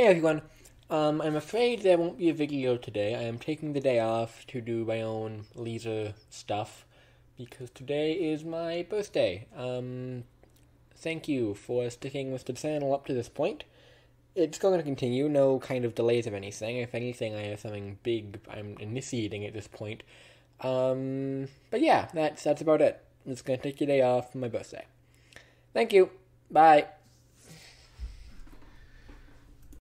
Hey everyone, um, I'm afraid there won't be a video today. I am taking the day off to do my own leisure stuff because today is my birthday. Um, thank you for sticking with the channel up to this point. It's going to continue, no kind of delays of anything. If anything, I have something big I'm initiating at this point. Um, but yeah, that's that's about it. It's gonna take your day off for my birthday. Thank you. Bye.